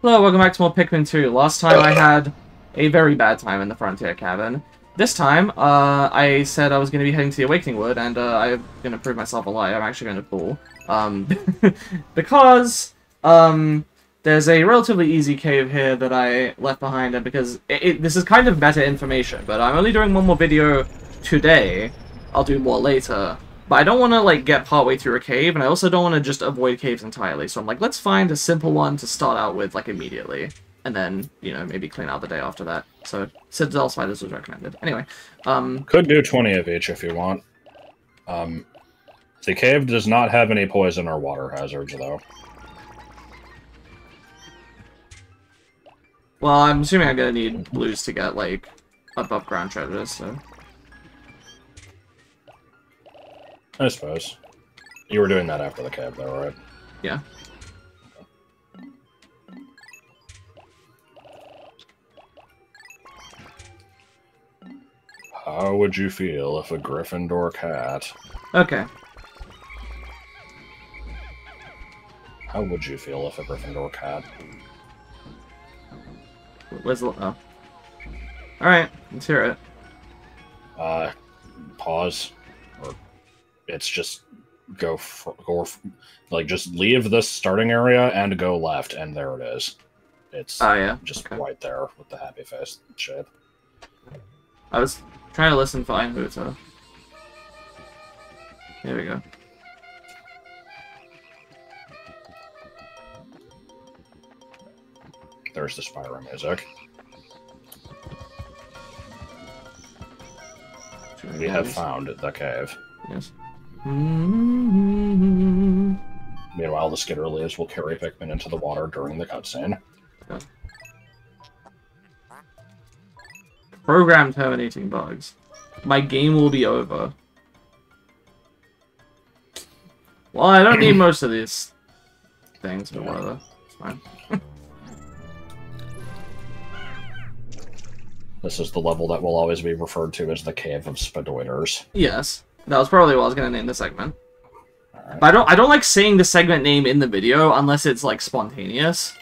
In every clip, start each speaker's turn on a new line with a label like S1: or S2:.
S1: Hello, welcome back to more Pikmin 2. Last time I had a very bad time in the Frontier Cabin. This time, uh, I said I was going to be heading to the Awakening Wood, and uh, I'm going to prove myself a lie. I'm actually going to pool. Um, because, um, there's a relatively easy cave here that I left behind, and because it, it, this is kind of meta information, but I'm only doing one more video today. I'll do more later. But I don't want to, like, get partway through a cave, and I also don't want to just avoid caves entirely. So I'm like, let's find a simple one to start out with, like, immediately. And then, you know, maybe clean out the day after that. So, Citadel Spiders was recommended. Anyway, um...
S2: Could do 20 of each if you want. Um, the cave does not have any poison or water hazards, though.
S1: Well, I'm assuming I'm gonna need blues to get, like, above ground treasures, so...
S2: I suppose. You were doing that after the cab, though, right?
S1: Yeah.
S2: How would you feel if a Gryffindor cat...
S1: Okay.
S2: How would you feel if a Gryffindor cat...
S1: Where's the... Oh. Alright, let's hear it.
S2: Uh, pause. It's just go, for, go like, just leave this starting area and go left, and there it is. It's
S1: oh, yeah.
S2: just
S1: okay.
S2: right there with the happy face shape.
S1: I was trying to listen for Einhuter. Here we go.
S2: There's the Spyro music. We have found the cave.
S1: Yes. Mm-hmm.
S2: Meanwhile, the skitter leaves will carry Pikmin into the water during the cutscene.
S1: Yeah. Program terminating bugs. My game will be over. Well, I don't need most of these things, but whatever. It's fine.
S2: This is the level that will always be referred to as the Cave of Spidoiders.
S1: Yes. That was probably what I was gonna name the segment. Right. But I don't I don't like saying the segment name in the video unless it's like spontaneous.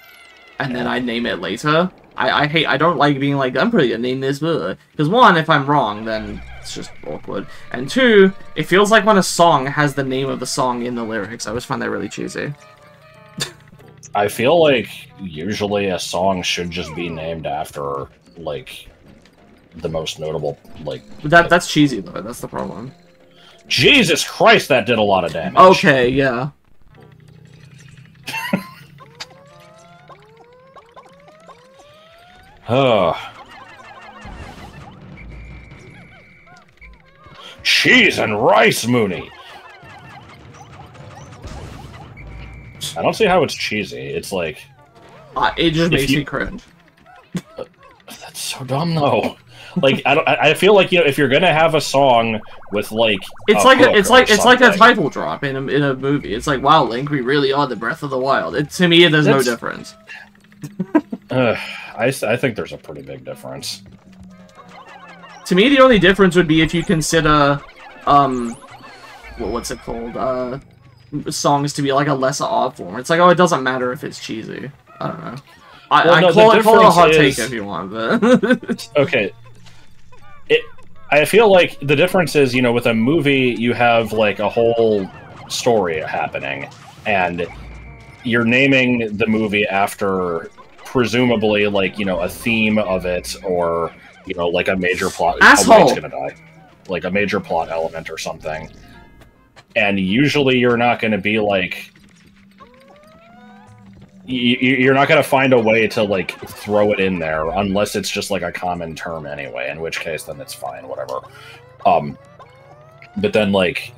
S1: And yeah. then I name it later. I, I hate I don't like being like, I'm probably gonna name this because one, if I'm wrong, then it's just awkward. And two, it feels like when a song has the name of the song in the lyrics. I always find that really cheesy.
S2: I feel like usually a song should just be named after like the most notable like
S1: that that's cheesy though that's the problem
S2: jesus christ that did a lot of damage.
S1: Okay yeah.
S2: Oh cheese and rice mooney. I don't see how it's cheesy. It's like
S1: uh, it just makes you... me cringe.
S2: That's so dumb though like I don't. I feel like you know if you're gonna have a song with like
S1: it's like a, it's like it's like a title drop in a in a movie. It's like wow, Link, we really are the Breath of the Wild. It, to me, there's That's, no difference.
S2: uh, I I think there's a pretty big difference.
S1: To me, the only difference would be if you consider, um, what's it called? Uh, songs to be like a lesser art form. It's like oh, it doesn't matter if it's cheesy. I don't know. I, well, no, call, it, call it a hot is... take if you want, but
S2: okay. I feel like the difference is, you know, with a movie, you have like a whole story happening, and you're naming the movie after presumably like you know a theme of it or you know like a major plot.
S1: Asshole.
S2: gonna die, like a major plot element or something. And usually, you're not going to be like you, are not going to find a way to like throw it in there unless it's just like a common term anyway in which case then it's fine whatever. Um but then like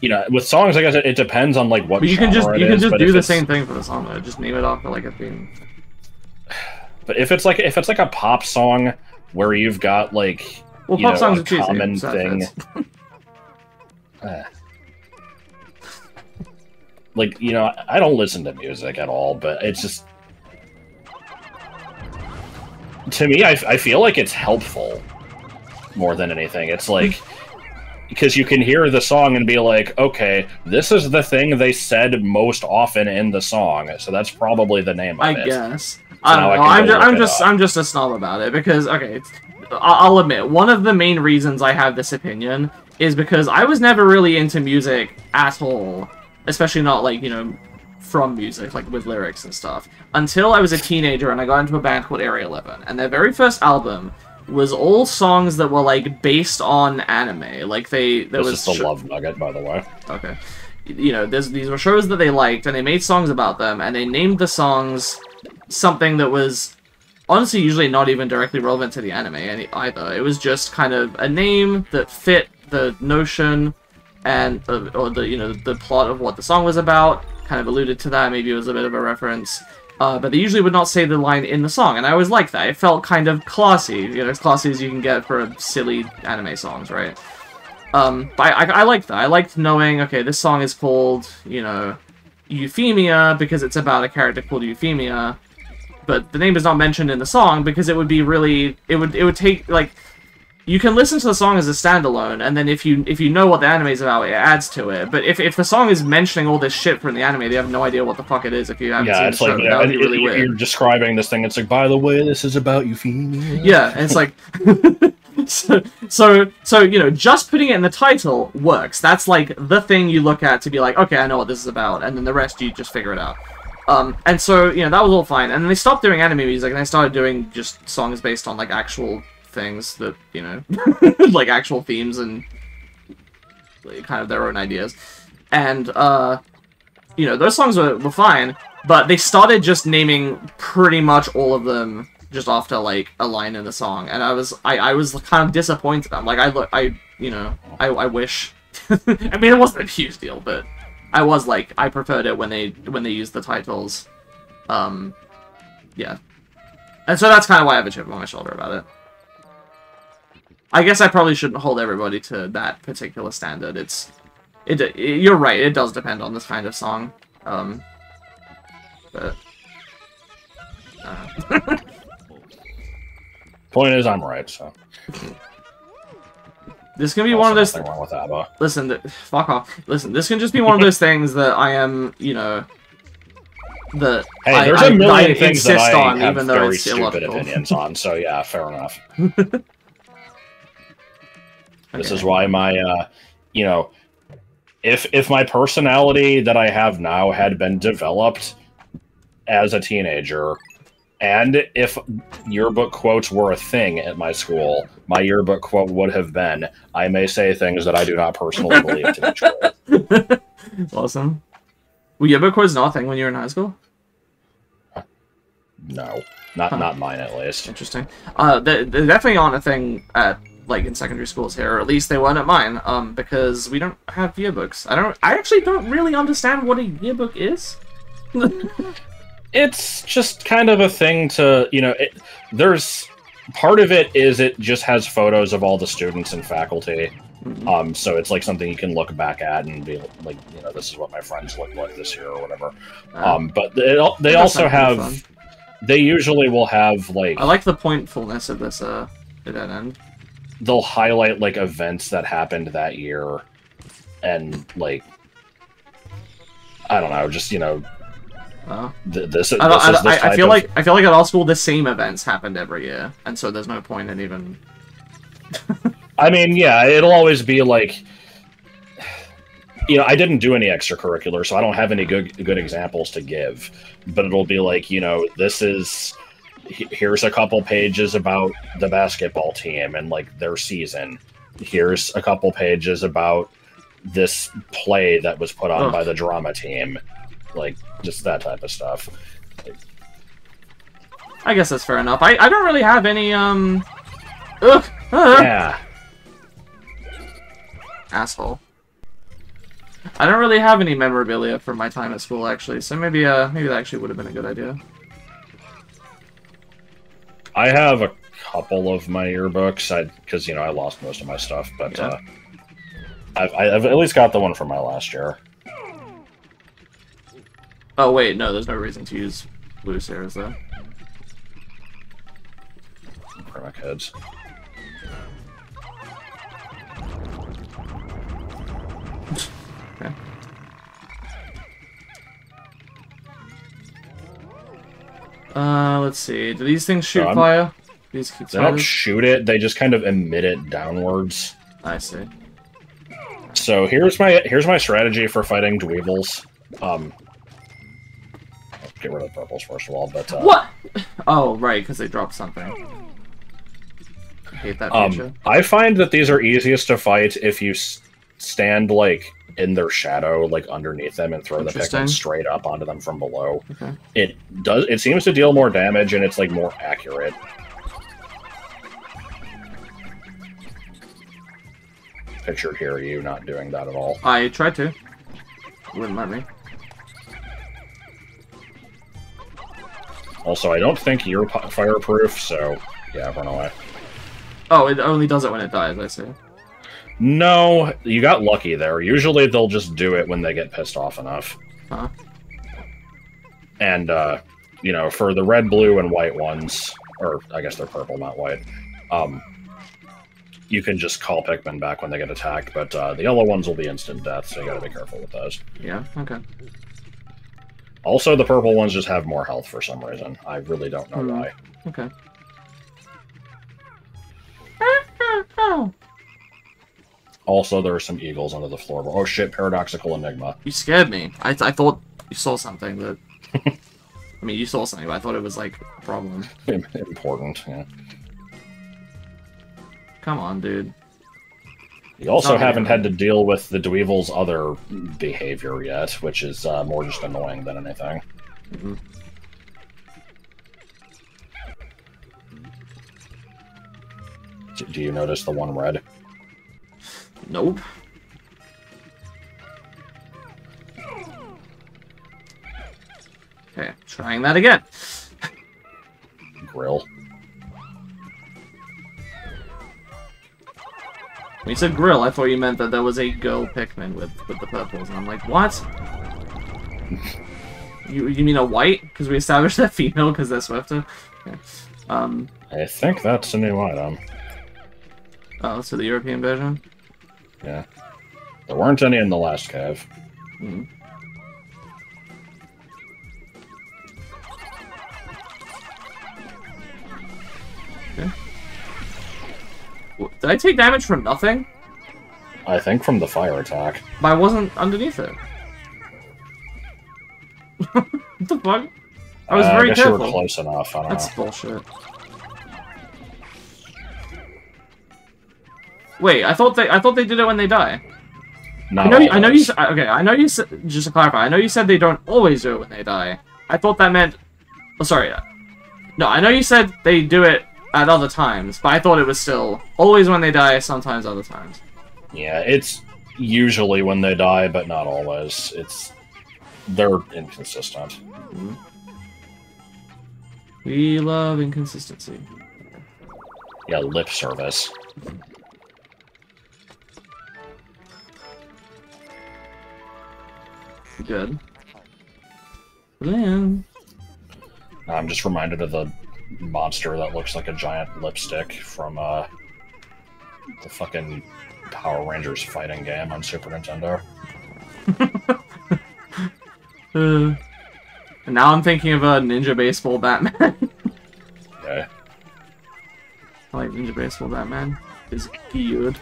S2: you know with songs i guess it, it depends on like what
S1: but you can just you can is, just do the same thing for the song though. Just name it off like a theme
S2: but if it's like if it's like a pop song where you've got like well pop know, songs a common thing like you know i don't listen to music at all but it's just to me i, I feel like it's helpful more than anything it's like because you can hear the song and be like okay this is the thing they said most often in the song so that's probably the name of
S1: I
S2: it
S1: guess I don't know. I
S2: am
S1: just, I'm just. I'm just a snob about it because okay, it's, I- I'll admit one of the main reasons I have this opinion is because I was never really into music at all, especially not like you know from music like with lyrics and stuff until I was a teenager and I got into a band called Area 11 and their very first album was all songs that were like based on anime like they there
S2: This
S1: was
S2: just
S1: a
S2: love nugget, by the way.
S1: Okay. You know, there's, these were shows that they liked, and they made songs about them, and they named the songs something that was honestly usually not even directly relevant to the anime any, either. It was just kind of a name that fit the notion and uh, or the you know the plot of what the song was about. Kind of alluded to that. Maybe it was a bit of a reference. Uh, but they usually would not say the line in the song, and I always liked that. It felt kind of classy, you know, as classy as you can get for silly anime songs, right? Um, but I, I, I liked that. I liked knowing, okay, this song is called, you know, Euphemia because it's about a character called Euphemia, but the name is not mentioned in the song because it would be really, it would, it would take like, you can listen to the song as a standalone, and then if you if you know what the anime is about, it adds to it. But if, if the song is mentioning all this shit from the anime, they have no idea what the fuck it is. If you haven't
S2: Yeah,
S1: seen
S2: it's
S1: the show,
S2: like
S1: that would be really
S2: it-
S1: weird.
S2: you're describing this thing. It's like, by the way, this is about Euphemia.
S1: Yeah, and it's like so, so so you know, just putting it in the title works. That's like the thing you look at to be like, okay, I know what this is about, and then the rest you just figure it out. Um, and so you know that was all fine, and then they stopped doing anime music, and they started doing just songs based on like actual things that you know, like actual themes and like, kind of their own ideas, and uh, you know those songs were, were fine, but they started just naming pretty much all of them just after like a line in the song, and I was I, I was kind of disappointed. I'm like I look I you know I I wish. I mean it wasn't a huge deal, but I was like I preferred it when they when they used the titles. Um, yeah, and so that's kind of why I have a chip on my shoulder about it. I guess I probably shouldn't hold everybody to that particular standard. It's it, it you're right. It does depend on this kind of song. Um, but. Uh,
S2: Point is, I'm right. So
S1: This can be
S2: Also
S1: one of those.
S2: nothing wrong with ABBA.
S1: Listen, th- fuck off. Listen, this can just be one of those things that I am, you know, that
S2: Hey,
S1: I,
S2: there's
S1: I,
S2: a million
S1: I
S2: things that
S1: insist
S2: I
S1: on,
S2: have
S1: even though
S2: very
S1: it's
S2: stupid
S1: illogical.
S2: opinions on. So yeah, fair enough. This
S1: Okay.
S2: is why my, uh, you know, if if my personality that I have now had been developed as a teenager, and if yearbook quotes were a thing at my school, my yearbook quote would have been, "I may say things that I do not personally believe to be true."
S1: Awesome. Well, yearbook was not a thing when you were in high school.
S2: No, not
S1: Huh.
S2: not mine at least.
S1: Interesting. Uh, they, they definitely aren't a thing at like in secondary schools here, or at least they weren't at mine. Um, because we don't have yearbooks. I don't. I actually don't really understand what a yearbook is.
S2: it's just kind of a thing to you know it, there's part of it is it just has photos of all the students and faculty
S1: Mhm.
S2: um so it's like something you can look back at and be like you know this is what my friends look like this year or whatever
S1: Uh,
S2: um but they, they also have they usually will have like
S1: I like the pointfulness of this. Uh, at that end.
S2: They'll highlight like events that happened that year and like i don't know just you know
S1: Uh,
S2: th- this,
S1: I,
S2: this
S1: I,
S2: is this
S1: I, I feel
S2: of-
S1: like I feel like at all school the same events happened every year, and so there's no point in even.
S2: I mean, yeah, it'll always be like, you know, I didn't do any extracurricular, so I don't have any good good examples to give. But it'll be like, you know, this is here's a couple pages about the basketball team and like their season. Here's a couple pages about this play that was put on by the drama team, like just that type of stuff.
S1: I guess that's fair enough. I, I don't really have any um. Ugh, uh,
S2: Yeah,
S1: asshole. I don't really have any memorabilia from my time at school actually, so maybe uh maybe that actually would have been a good idea.
S2: I have a couple of my yearbooks, I because you know I lost most of my stuff, but
S1: Yeah.
S2: uh, I've I've at least got the one from my last year.
S1: Oh wait, no, there's no reason to use blue Sarah's though.
S2: for my
S1: Uh, let's see. Do these things shoot fire? These keep
S2: They don't shoot it; they just kind of emit it downwards.
S1: I see.
S2: So here's my here's my strategy for fighting dweevils. Um, get rid of the purples first of all, but uh,
S1: What? Oh, right, because they dropped something. I hate that feature.
S2: Um, I find that these are easiest to fight if you s- stand like in their shadow, like underneath them, and throw the. Pikmin straight up onto them from below.
S1: Okay.
S2: It does. It seems to deal more damage, and it's like more accurate. Pictured here, you not doing that at all.
S1: I tried to. Wouldn't let me.
S2: Also, I don't think you're fireproof, so yeah, run away.
S1: Oh, it only does it when it dies, I see.
S2: No, you got lucky there. Usually they'll just do it when they get pissed off enough.
S1: Huh.
S2: And, uh, you know, for the red, blue, and white ones, or I guess they're purple, not white, um, you can just call Pikmin back when they get attacked, but uh, the yellow ones will be instant death, so you gotta be careful with those.
S1: Yeah, okay.
S2: Also, the purple ones just have more health for some reason. I really don't know
S1: Hmm.
S2: why.
S1: Okay.
S2: Also, there are some eagles under the floor. Oh shit, Paradoxical Enigma.
S1: You scared me. I, I thought you saw something, but... I mean, you saw something, but I thought it was, like, a problem.
S2: Important, yeah.
S1: Come on, dude.
S2: You also haven't had to deal with the Dweevil's other behavior yet, which is uh, more just annoying than anything.
S1: Mhm.
S2: Do you notice the one red?
S1: Nope. Okay, trying that again.
S2: Grill.
S1: When you said grill, I thought you meant that there was a girl Pikmin with, with the purples, and I'm like, what? you you mean a white? Because we established that female because they're swifter? Okay. Um,
S2: I think that's a new item.
S1: oh, so the European version?
S2: Yeah. There weren't any in the last cave.
S1: Hmm. Okay. Did I take damage from nothing?
S2: I think from the fire attack.
S1: But I wasn't underneath it. what the fuck? I was
S2: Uh,
S1: very
S2: I guess you were close enough. I don't
S1: That's
S2: know.
S1: bullshit. Wait, I thought they I thought they did it when they die.
S2: Not
S1: I know you, I know you okay, I know you said just to clarify, I know you said they don't always do it when they die. I thought that meant Oh sorry. uh, No, I know you said they do it at other times, but I thought it was still always when they die, sometimes other times.
S2: Yeah, it's usually when they die, but not always. It's they're inconsistent.
S1: We love inconsistency.
S2: Yeah, lip service.
S1: Good. Lynn.
S2: I'm just reminded of the monster that looks like a giant lipstick from uh the fucking Power Rangers fighting game on Super Nintendo.
S1: Uh, and now I'm thinking of a Ninja Baseball Batman.
S2: Okay.
S1: I like Ninja Baseball Batman. Is good.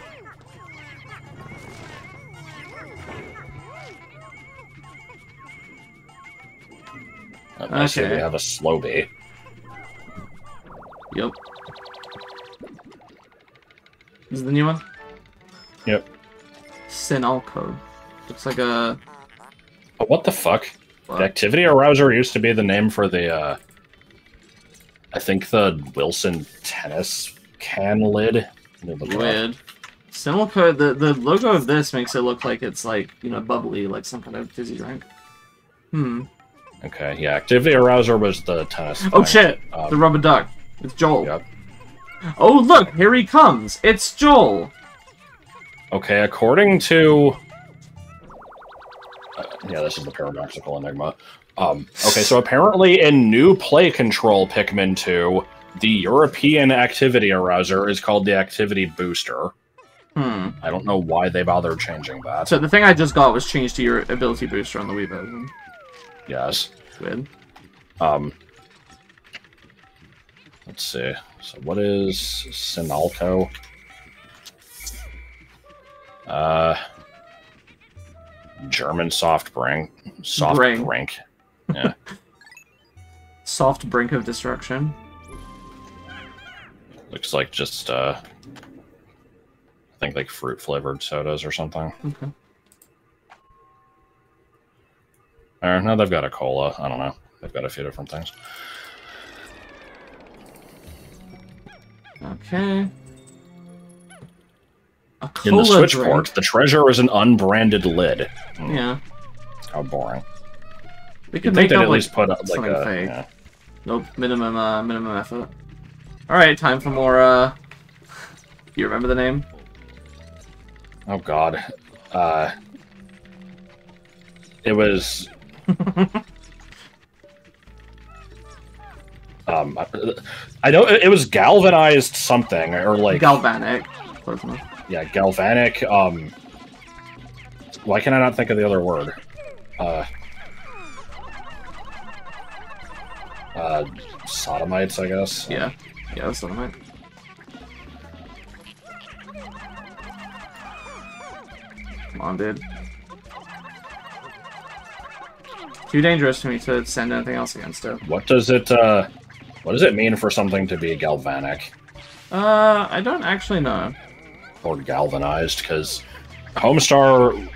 S2: I see we have a slow.
S1: Yep. This is the new one?
S2: Yep.
S1: Sinalco. Looks like a.
S2: But what the fuck?
S1: What?
S2: The activity arouser used to be the name for the uh I think the Wilson tennis can lid. Let me look it.
S1: Weird. Sinalco, the, the logo of this makes it look like it's like, you know, bubbly, like some kind of fizzy drink. Hmm.
S2: Okay, yeah, activity arouser was the tennis.
S1: Oh
S2: thing.
S1: shit!
S2: Um,
S1: the rubber duck. It's Joel.
S2: Yep.
S1: Oh look, here he comes! It's Joel!
S2: Okay, according to uh, yeah, this is the paradoxical enigma. Um, okay, so apparently in new play control Pikmin 2, the European activity arouser is called the activity booster.
S1: Hmm.
S2: I don't know why they bothered changing that.
S1: So the thing I just got was changed to your ability booster on the Wii version.
S2: Yes.
S1: Weird.
S2: Um, Let's see. So what is Sinalco? Uh, German soft brink. Soft
S1: Brink.
S2: brink. Yeah.
S1: Soft brink of destruction.
S2: Looks like just uh, I think like fruit flavored sodas or something.
S1: Okay.
S2: Or no, they've got a cola. I don't know. They've got a few different things.
S1: Okay. A
S2: In the
S1: cola
S2: Switch
S1: drink.
S2: port, the treasure is an unbranded lid. Hmm,
S1: Yeah.
S2: How boring.
S1: We could make up
S2: at
S1: like
S2: least put up like
S1: something
S2: a.
S1: fake.
S2: yeah.
S1: Nope, minimum uh minimum effort. Alright, time for more uh you remember the name?
S2: Oh God. Uh, it was. um, I, know it was galvanized something or like
S1: Galvanic.
S2: Yeah galvanic. Um, why can I not think of the other word? Uh, uh, sodomites, I guess.
S1: Yeah. Yeah, that's what I meant. Come on, dude. Too dangerous for me to send anything else against it.
S2: What does it? Uh, what does it mean for something to be galvanic?
S1: Uh, I don't actually know.
S2: or galvanized because Homestar,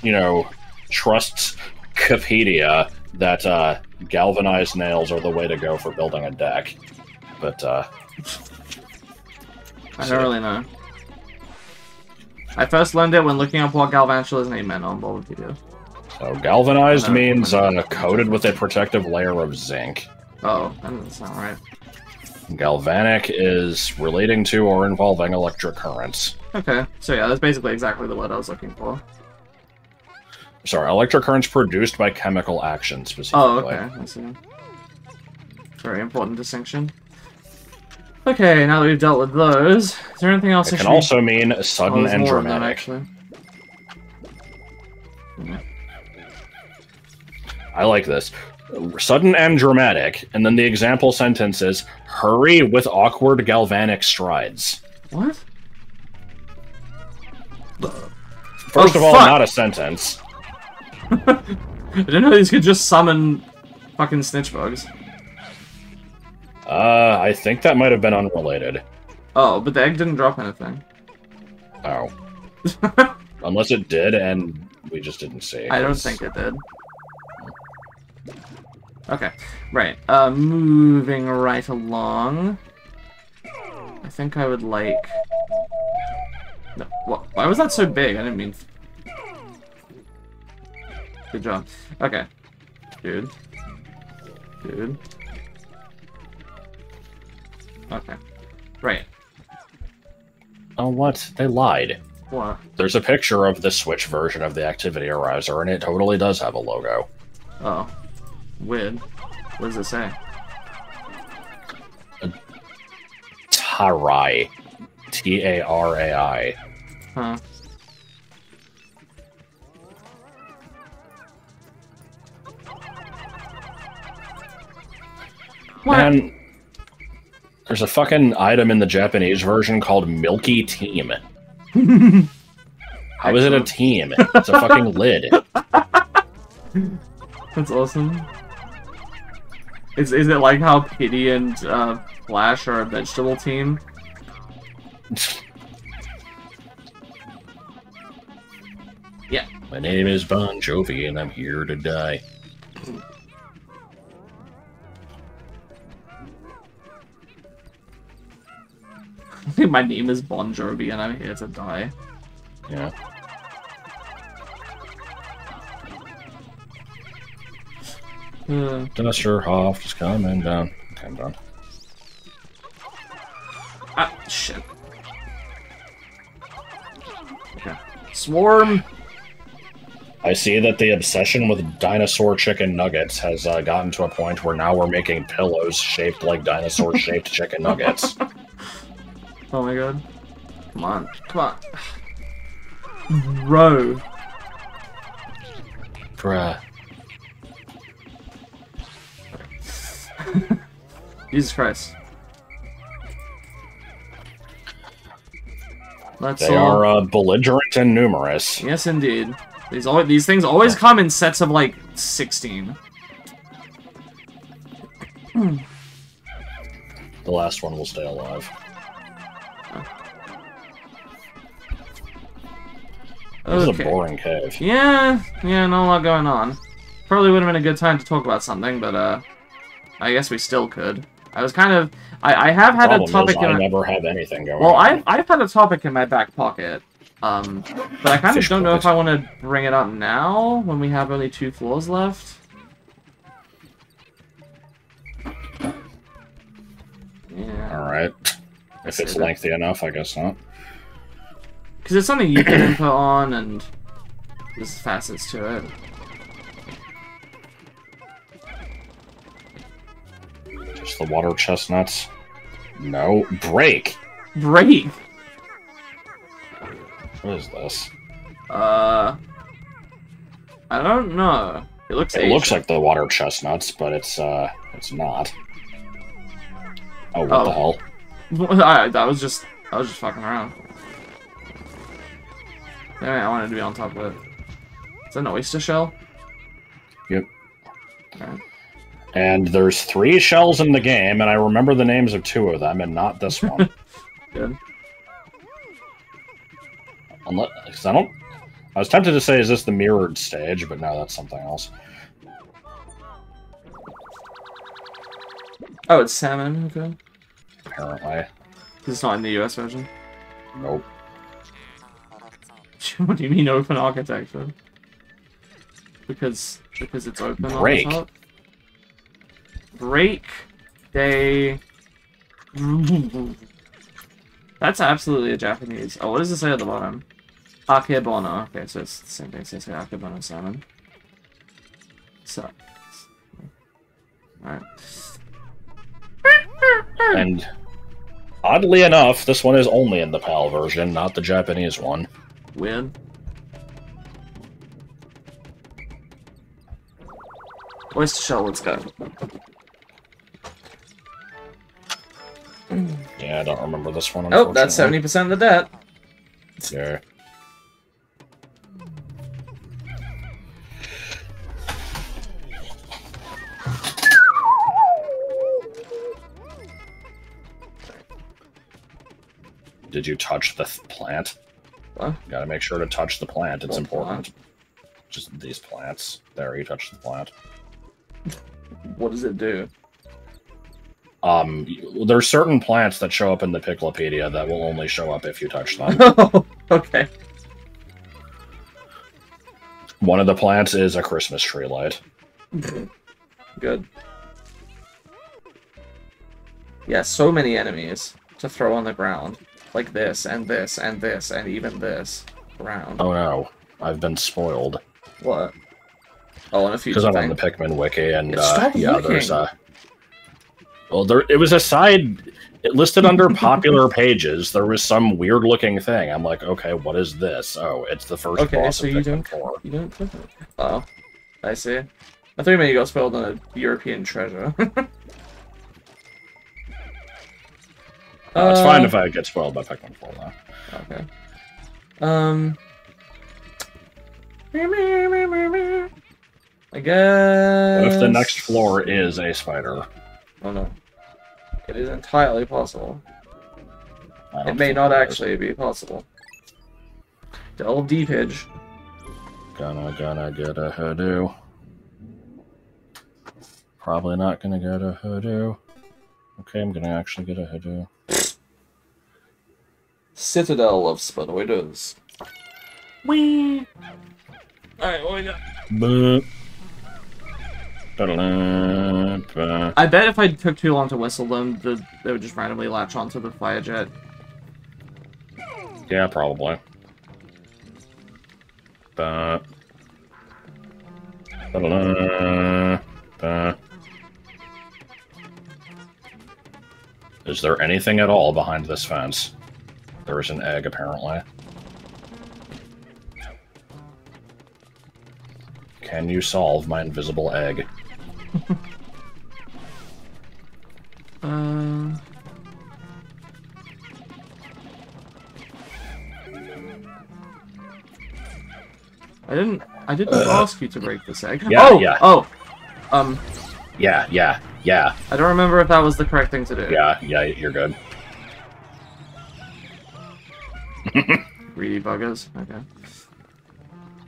S2: you know, trusts Wikipedia that uh, galvanized nails are the way to go for building a deck. But uh,
S1: I don't really know. I first learned it when looking up what Galvantula's name meant on Wikipedia.
S2: So galvanized means uh, coated with a protective layer of zinc.
S1: Oh, that doesn't sound right.
S2: Galvanic is relating to or involving electric currents.
S1: Okay, so yeah, that's basically exactly the word I was looking for.
S2: Sorry, electric currents produced by chemical action specifically.
S1: Oh, okay, I see. Very important distinction. Okay, now that we've dealt with those, is there anything else
S2: It
S1: I
S2: can also mean
S1: Oh,
S2: sudden
S1: there's
S2: and
S1: more of them,
S2: dramatic.
S1: actually.
S2: I like this. Sudden and dramatic, and then the example sentence is hurry with awkward galvanic strides.
S1: What?
S2: First
S1: Oh,
S2: of all,
S1: fuck.
S2: not a sentence.
S1: I didn't know these could just summon fucking snitch bugs.
S2: Uh, I think that might have been unrelated.
S1: Oh, but the egg didn't drop anything.
S2: Oh. Unless it did, and we just didn't see.
S1: I don't think it did. Okay, right. Uh, moving right along. I think I would like. No, what? Why was that so big? I didn't mean. Good job. Okay, dude. Dude. Okay. Right.
S2: Oh, what? They lied.
S1: What?
S2: There's a picture of the Switch version of the Activity Arouser, and it totally does have a logo.
S1: Oh. Weird. What does it say?
S2: Tarai. T A R A I.
S1: Huh. What?
S2: Man, there's a fucking item in the Japanese version called Milky Team. How is it a team? It's a fucking lid.
S1: That's awesome. Is is it like how Pity and uh, Flash are a vegetable team? Yeah.
S2: My name is Bon Jovi, and I'm here to die.
S1: My name is Bon Jovi and I'm here to die.
S2: Yeah.
S1: Uh,
S2: Dusterhoff is coming down. Okay, I'm done.
S1: ah, shit. Okay. Swarm!
S2: I see that the obsession with dinosaur chicken nuggets has uh, gotten to a point where now we're making pillows shaped like dinosaur shaped chicken nuggets.
S1: Oh my god. Come on. Come on. Bro.
S2: Bruh.
S1: Jesus Christ. That's
S2: they
S1: all.
S2: are uh, belligerent and numerous.
S1: Yes, indeed. These all these things always come in sets of like sixteen.
S2: The last one will stay alive. This is a boring cave.
S1: Yeah, yeah, not a lot going on. Probably would have been a good time to talk about something, but uh, I guess we still could. I was kind of, I, I have had a topic
S2: is,
S1: in
S2: I
S1: my,
S2: never have anything going
S1: well,
S2: on.
S1: I've, I've had a topic in my back pocket, um, but I kind of don't know if. I want to bring it up now when we have only two floors left. Yeah,
S2: Alright. If it's
S1: that.
S2: lengthy enough, I guess not.
S1: because it's something you can input on, and there's facets to it.
S2: The water chestnuts. No. Break!
S1: Break.
S2: What is this?
S1: Uh, I don't know. It looks.
S2: Like it looks like the water chestnuts, but it's, uh, it's not. Oh, what
S1: Oh.
S2: the hell?
S1: I, that was just. I was just fucking around. It, I wanted to be on top of it. Is that an oyster shell?
S2: Yep.
S1: Okay.
S2: And there's three shells in the game, and I remember the names of two of them, and not this one.
S1: Good.
S2: Unless, I don't. I was tempted to say, is this the mirrored stage? But no, that's something else.
S1: Oh, it's salmon. Okay.
S2: Apparently.
S1: It's not in the US version.
S2: Nope.
S1: what do you mean open architecture? Because because it's open
S2: Break.
S1: on the top. Break day. That's absolutely a Japanese. Oh, what does it say at the bottom? Akebono. Okay, so it's the same thing. So it's Akebono salmon. So. Alright.
S2: And oddly enough, this one is only in the PAL version, not the Japanese one.
S1: Weird. Oyster shell, let's go.
S2: Yeah, I don't remember this one.
S1: Oh, that's 70% of the debt.
S2: Yeah. Did you touch the th- plant?
S1: What?
S2: Gotta make sure to touch the plant. It's
S1: What
S2: important. Just these plants. There, you touched the plant.
S1: What does it do?
S2: Um, there's certain plants that show up in the Piclopedia that will only show up if you touch them.
S1: okay.
S2: One of the plants is a Christmas tree light.
S1: Good. Yeah, so many enemies to throw on the ground. Like this, and this, and this, and even this. Around.
S2: Oh no, I've been spoiled.
S1: What? Oh, and a future
S2: because I'm on the Pikmin wiki, and
S1: Yeah,
S2: uh, yeah, there's a. Well, there it was a side. It listed under popular pages. There was some weird looking thing. I'm like, okay, what is this? Oh, it's the first
S1: Okay,
S2: boss
S1: so you don't-
S2: 4.
S1: You don't click it. Oh. I see. I thought you meant you got spoiled on a European treasure.
S2: Uh, it's fine
S1: Uh,
S2: if I get spoiled by Pikmin 4, though.
S1: Okay. Um. I guess.
S2: What if the next floor is a spider?
S1: Oh no. It is entirely possible. It may not actually be possible. Delve deepage.
S2: Gonna gonna get a hoodoo. Probably not gonna get a hoodoo. Okay, I'm gonna actually get a hoodoo.
S1: Citadel of Spidoiders. Whee! Alright, what we got?
S2: Buh.
S1: I bet if I took too long to whistle them, the, they would just randomly latch onto the fire jet.
S2: Yeah, probably. Ba. Ba-da-da. Ba. Is there anything at all behind this fence? There is an egg, apparently. Can you solve my invisible egg?
S1: Uh, I didn't. I didn't uh, ask you to break this egg.
S2: Yeah,
S1: oh,
S2: yeah.
S1: Oh. Um.
S2: Yeah, yeah, yeah.
S1: I don't remember if that was the correct thing to do.
S2: Yeah, yeah, you're good.
S1: Greedy buggers. Okay.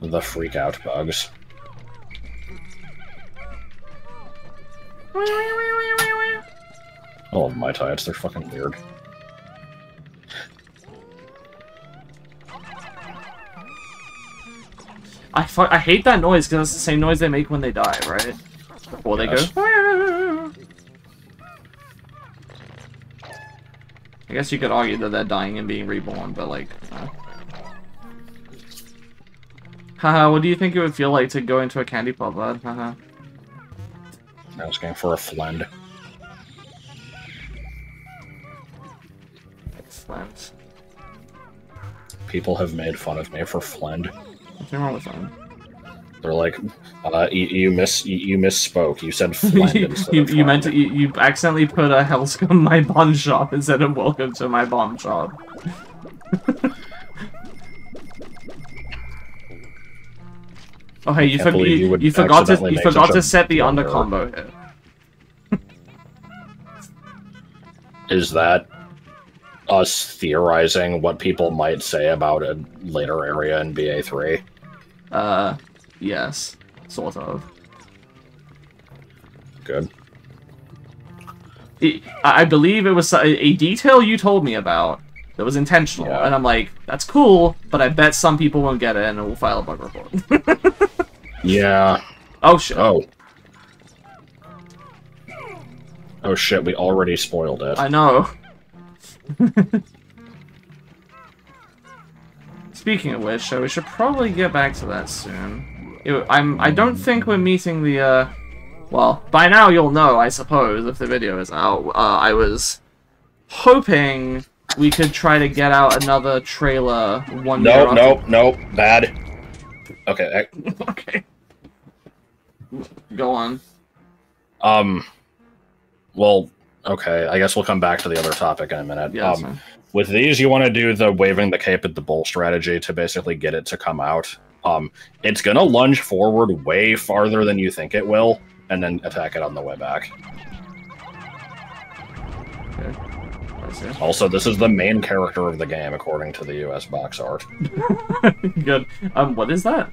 S2: The freak out bugs. I love my tides. They're fucking weird.
S1: I fu- I hate that noise because it's the same noise they make when they die, right? Before they go. I guess you could argue that they're dying and being reborn, but like. Uh... Haha, what do you think it would feel like to go into a candy pop, bud? Haha.
S2: I was going for a flend.
S1: Excellent.
S2: People have made fun of me for flend.
S1: Nothing wrong with that.
S2: They're like, uh, you, you miss, you, you misspoke. You said flend
S1: you,
S2: instead
S1: you,
S2: of
S1: you meant to, you, you accidentally put a Hellscum my bomb shop instead of welcome to my bomb shop. oh hey, you, for, you,
S2: you
S1: you forgot to you forgot to set the under combo hit.
S2: Is that us theorizing what people might say about a later area in BA3?
S1: Uh, yes, sort of.
S2: Good.
S1: It, I believe it was a, a detail you told me about that was intentional,
S2: Yeah.
S1: and I'm like, that's cool, but I bet some people won't get it and we'll file a bug report.
S2: Yeah.
S1: oh shit.
S2: Oh. Oh shit, we already spoiled it.
S1: I know. Speaking of which, uh, we should probably get back to that soon. It- I'm. I don't think we're meeting the. Uh, well, by now you'll know, I suppose, if the video is out. Uh, I was hoping we could try to get out another trailer one year.
S2: Nope, nope, nope. Bad. Okay. eh,
S1: okay. Go on.
S2: Um. Well, okay. I guess we'll come back to the other topic in a minute.
S1: Yeah.
S2: um,
S1: fine.
S2: with these, you want to do the waving the cape at the bull strategy to basically get it to come out. Um, it's gonna lunge forward way farther than you think it will, and then attack it on the way back.
S1: I see.
S2: Also, this is the main character of the game according to the U.S. box art.
S1: Good. Um, what is that?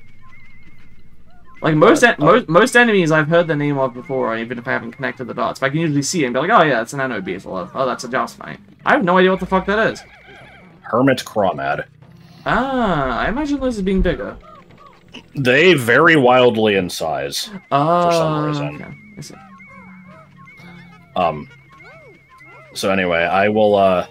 S1: Like most
S2: Uh,
S1: most most enemies I've heard the name of before, even if I haven't connected the dots. But I can usually see it and be like, oh yeah, it's an Anode Beetle. Oh, that's a Joustmite. I have no idea what the fuck that is.
S2: Hermit Crawmad.
S1: Ah, I imagine those as being bigger.
S2: They vary wildly in size.
S1: Uh,
S2: some reason.
S1: Okay. I see.
S2: Um. So anyway, I will. uh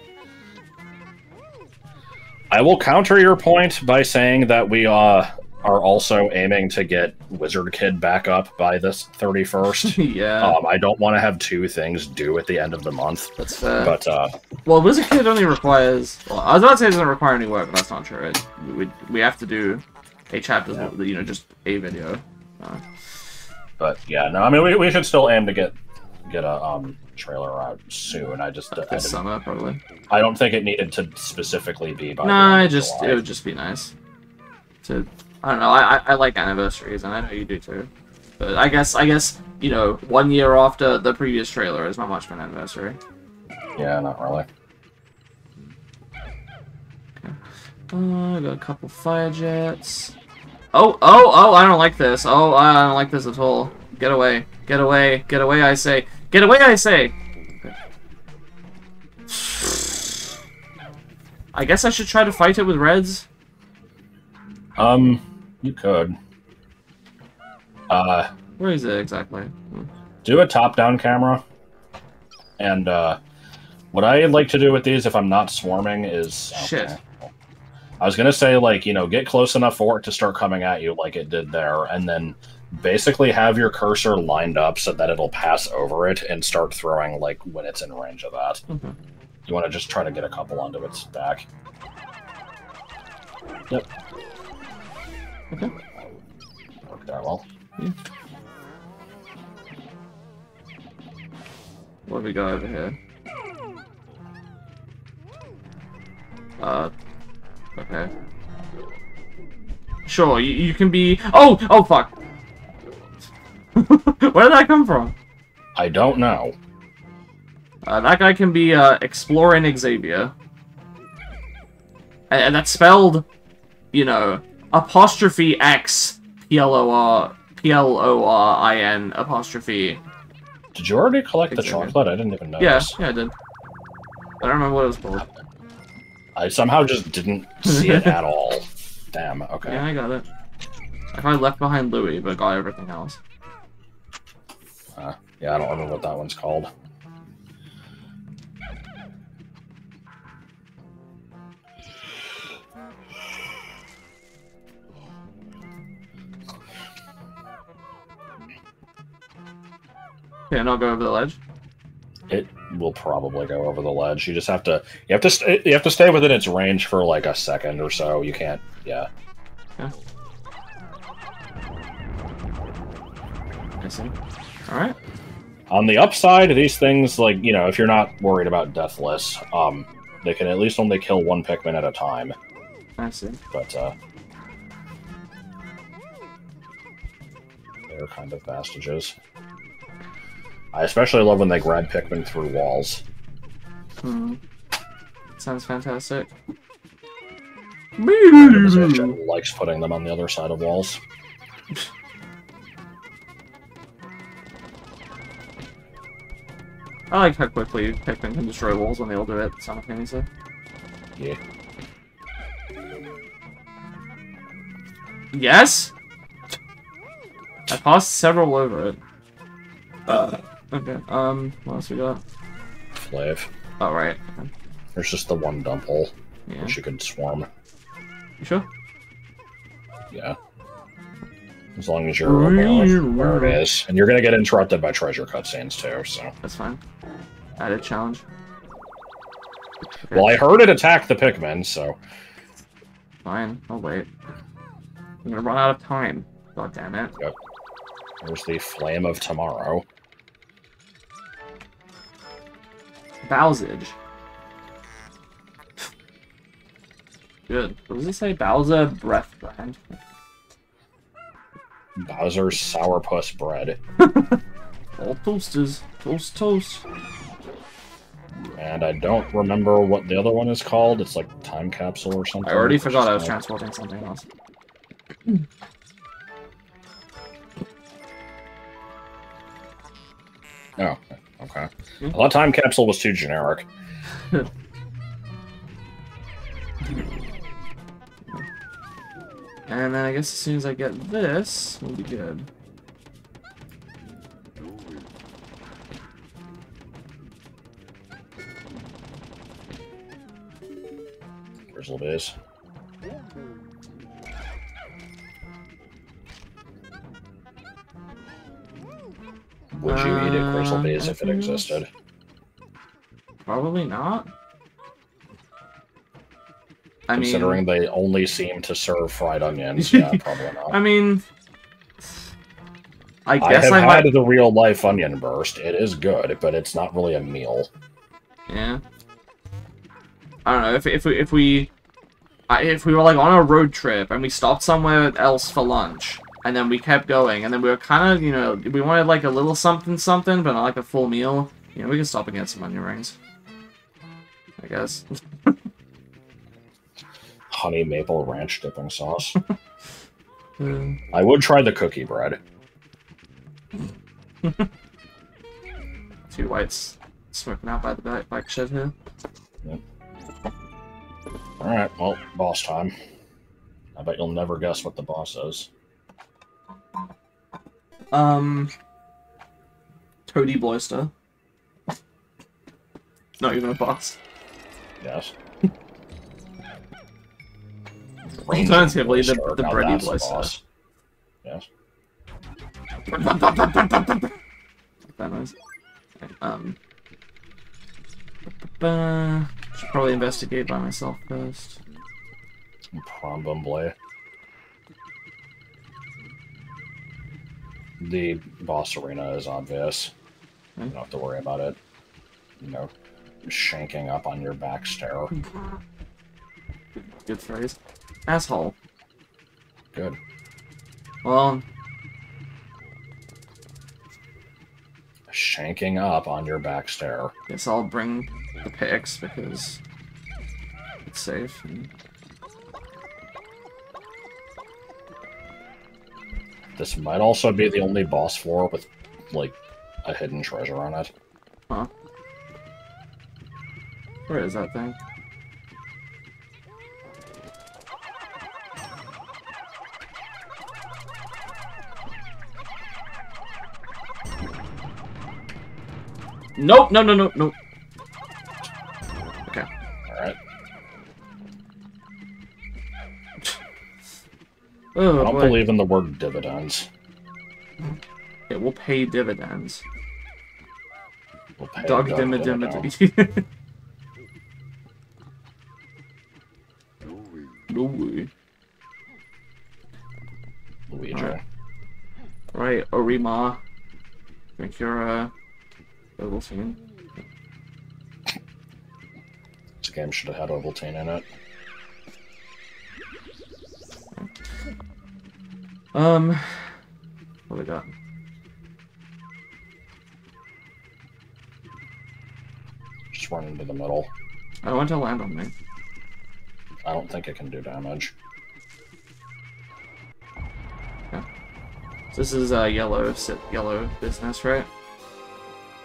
S2: I will counter your point by saying that we uh are also aiming to get Wizard Kid back up by this thirty first.
S1: yeah,
S2: um, I don't want to have two things due at the end of the month,
S1: that's fair.
S2: but uh,
S1: well, Wizard Kid only requires. Well, I was about to say it doesn't require any work, but that's not true. It, we we have to do a chapter,
S2: Yeah.
S1: you know, just a video. Uh,
S2: but yeah, no, I mean we, we should still aim to get get a um trailer out soon. I just I,
S1: this
S2: didn't-
S1: summer, probably.
S2: I don't think it needed to specifically be by.
S1: No,
S2: the
S1: I just
S2: July.
S1: it would just be nice to. I don't know. I, I I like anniversaries, and I know you do too. But I guess I guess you know one year after the previous trailer is not much of an anniversary.
S2: Yeah, not really.
S1: Uh, I got a couple fire jets. Oh oh oh! I don't like this. Oh, I don't like this at all. Get away! Get away! Get away! I say! Get away! I say! I guess I should try to fight it with reds.
S2: Um, you could. Uh,
S1: Where is it exactly?
S2: Do a top-down camera, and uh, what I like to do with these if I'm not swarming is
S1: Shit.
S2: I was gonna say like you know get close enough for it to start coming at you like it did there, and then basically have your cursor lined up so that it'll pass over it and start throwing like when it's in range of that.
S1: Okay.
S2: You want to just try to get a couple onto its back. Yep.
S1: Okay.
S2: Out well.
S1: What have we got over here? Uh, okay. Sure, you, you can be... Oh! Oh, fuck! Where did that come from?
S2: I don't know.
S1: Uh, that guy can be uh, Exploring Xavier. And, and that's spelled, you know, apostrophe X P L O R P L O R I N apostrophe.
S2: Did you already collect the chocolate? I didn't even
S1: Yeah,
S2: notice.
S1: yeah, I did. I don't remember what it was called.
S2: I somehow just didn't see it at all. Damn, okay.
S1: Yeah, I got it. I probably left behind Louis, but got everything else.
S2: Uh, yeah, I don't remember what that one's called.
S1: Yeah, not go over the ledge.
S2: It will probably go over the ledge. You just have to you have to st- you have to stay within its range for like a second or so. You can't. Yeah.
S1: I see. Alright.
S2: On the upside, these things like you know, if you're not worried about deathless, um, they can at least only kill one Pikmin at a time.
S1: I see.
S2: But uh, they're kind of vastages. I especially love when they grab Pikmin through walls.
S1: Hmm. Sounds fantastic.
S2: Organization likes putting them on the other side of walls.
S1: I like how quickly Pikmin can destroy walls when they all do it simultaneously.
S2: Yeah.
S1: Yes? I passed several over it. Okay, um, what else we got?
S2: Flav.
S1: Oh, right.
S2: There's just the one dump hole,
S1: Yeah.
S2: which you could swarm.
S1: You sure?
S2: Yeah. As long as you're where it is. And you're gonna get interrupted by treasure cutscenes too, so.
S1: That's fine. Added challenge. Okay,
S2: Well, I heard it attack the Pikmin, so.
S1: Fine, I'll wait. I'm gonna run out of time. God damn it. Yep.
S2: There's the Flame of Tomorrow.
S1: Bowsage. Good. What does it say? Bowser Breath Brand.
S2: Bowser's Sourpuss Bread.
S1: All toasters. Toast, toast.
S2: And I don't remember what the other one is called. It's like Time Capsule or something.
S1: I already forgot I was
S2: like-
S1: transporting something else.
S2: Oh, thought Time Capsule was too generic.
S1: And then I guess as soon as I get this, we'll be good.
S2: Grizzle Base. Eat a Grizzle
S1: Uh,
S2: if it existed?
S1: Probably not. I
S2: Considering
S1: mean,
S2: they only seem to serve fried onions, yeah, probably not.
S1: I mean, I
S2: I
S1: guess
S2: have
S1: I,
S2: had
S1: might.
S2: the real life onion burst. It is good, but it's not really a meal.
S1: Yeah. I don't know if if we if we if we were like on a road trip and we stopped somewhere else for lunch and then we kept going and then we were kind of you know we wanted like a little something something but not like a full meal. You know we can stop and get some onion rings. I guess.
S2: Honey maple ranch dipping sauce. I would try the cookie bread.
S1: Two whites smoking out by the back bike shed here.
S2: Alright, well, boss time. I bet you'll never guess what the boss is.
S1: Um, Toady Bloyster. Not even a boss.
S2: Yes.
S1: Alternatively, the- the
S2: now
S1: bready
S2: that's the
S1: oyster.
S2: boss. Yes.
S1: that noise. Um, should probably investigate by myself first.
S2: Prombumble. The boss arena is obvious. You don't have to worry about it. You know, shanking up on your back stair.
S1: Good phrase. Asshole.
S2: Good.
S1: Well,
S2: Shanking up on your back stair.
S1: guess I'll bring the picks because it's safe. And...
S2: This might also be the only boss floor with, like, a hidden treasure on it. Huh.
S1: Where is that thing? Nope, no, no, no, no.
S2: Don't believe in the word dividends.
S1: It will pay dividends.
S2: We'll pay
S1: Dog
S2: Doug
S1: dimma
S2: dividends.
S1: dimma No way.
S2: Luigi.
S1: Alright. Right, Orima. Drink your, uh, Ovaltine.
S2: This game should have had Ovaltine in it.
S1: Um, what we got?
S2: Just run into the middle.
S1: I don't want to land on me.
S2: I don't think it can do damage.
S1: Yeah, This is uh, yellow, sit yellow business, right?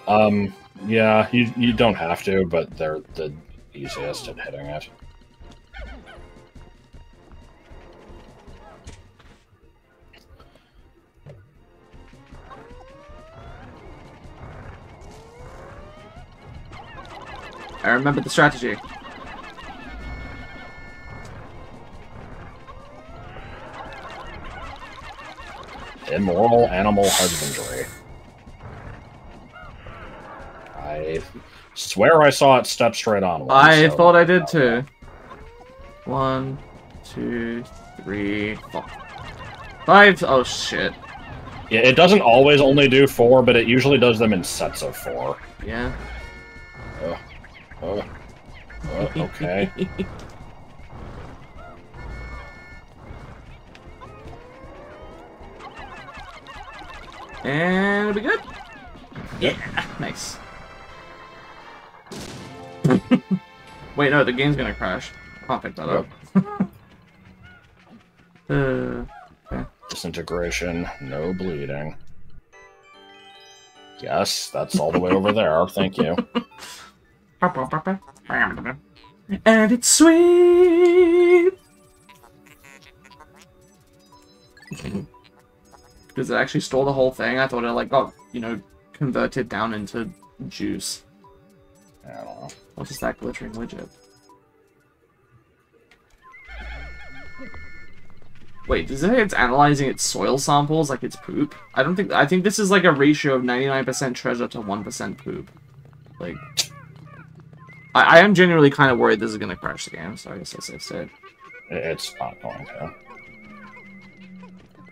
S2: Um, yeah, you you don't have to, but they're the easiest at hitting it.
S1: Remember the strategy.
S2: Immoral animal husbandry. I swear I saw it step straight on one.
S1: I
S2: so-
S1: thought I did too. One, two, three, four. Five. Oh shit.
S2: Yeah, it doesn't always only do four, but it usually does them in sets of four.
S1: Yeah.
S2: Oh, oh, oh okay.
S1: and we be good? Yeah. Nice. Wait, no, the game's gonna crash. I'll pick that up. uh,
S2: Disintegration, no bleeding. Yes, that's all the way over there. Thank you.
S1: and it's sweet. Because it actually stole the whole thing. I thought it like got you know converted down into juice.
S2: I don't know.
S1: What is that glittering widget? Wait, does it say it's analyzing its soil samples like it's poop? I don't think. I think this is like a ratio of 99% treasure to 1% poop. Like, I, I am genuinely kind of worried this is gonna crash the game. So I guess that's.
S2: It- It's not going to.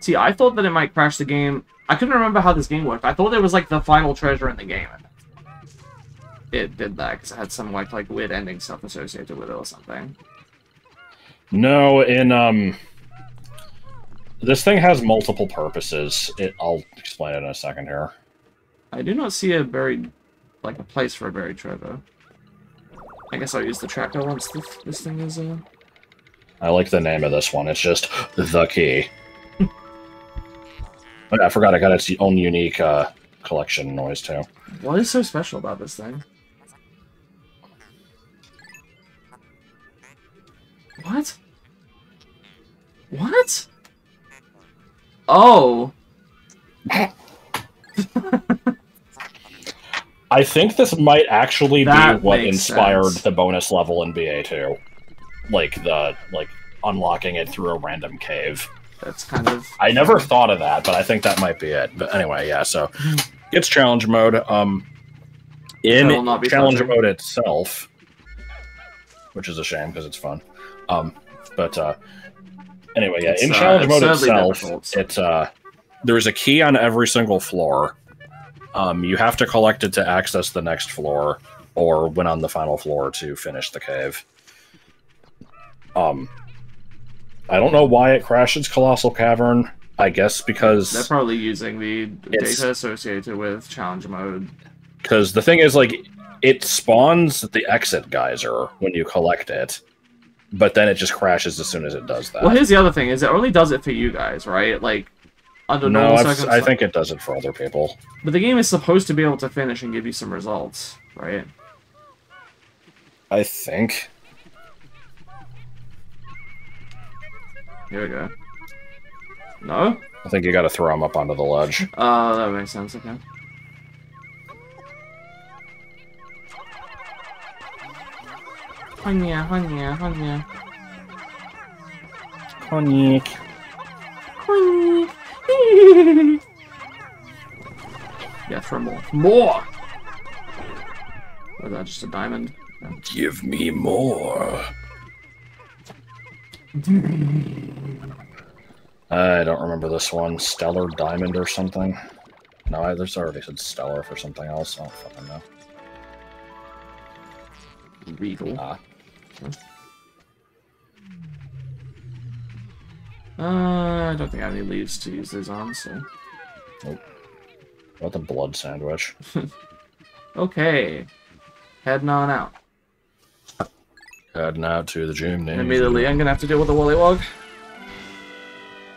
S1: See, I thought that it might crash the game. I couldn't remember how this game worked. I thought it was like the final treasure in the game. It did that because it had some like like weird ending stuff associated with it or something.
S2: No, in um, this thing has multiple purposes. It. I'll explain it in a second here.
S1: I do not see a buried, like a place for a buried treasure. I guess I'll use the tracker once this, this thing is, uh...
S2: I like the name of this one. It's just the key. Oh, I forgot I got its own unique uh, collection noise too.
S1: What is so special about this thing? What? What? Oh.
S2: I think this might actually
S1: That
S2: be what inspired
S1: sense.
S2: the bonus level in BA2. Like the like unlocking it through a random cave.
S1: That's kind of...
S2: I never thought of that, but I think that might be it. But anyway, yeah, so it's challenge mode. Um in
S1: I will not be
S2: challenge
S1: touching.
S2: mode itself, which is a shame because it's fun. Um but uh anyway, yeah,
S1: It's,
S2: in
S1: uh,
S2: challenge mode itself,
S1: difficult.
S2: it's uh there's a key on every single floor. Um you have to collect it to access the next floor or when on the final floor to finish the cave. Um I don't know why it crashes Colossal Cavern. I guess because
S1: They're probably using the data associated with challenge mode.
S2: because the thing is like it spawns the exit geyser when you collect it, but then it just crashes as soon as it does that.
S1: Well, here's the other thing: is it only does it for you guys, right? Like under
S2: no,
S1: normal
S2: I've. I think it does it for other people.
S1: But the game is supposed to be able to finish and give you some results, right?
S2: I think.
S1: Here we go. No?
S2: I think you got to throw him up onto the ledge.
S1: Uh, that makes sense. Okay. Honya, honya, honya.
S2: Cognac.
S1: Honya. yeah, throw more. More! Was that just a diamond?
S2: Give me more. I don't remember this one. Stellar Diamond or something. No, I, there's already said Stellar for something else. I don't fucking know.
S1: Regal.
S2: Ah.
S1: Uh, I don't think I have any leaves to use these on, so.
S2: What the blood sandwich?
S1: Okay. Heading on out.
S2: Heading out to the gym
S1: And immediately I'm gonna have to deal with the Wollywog.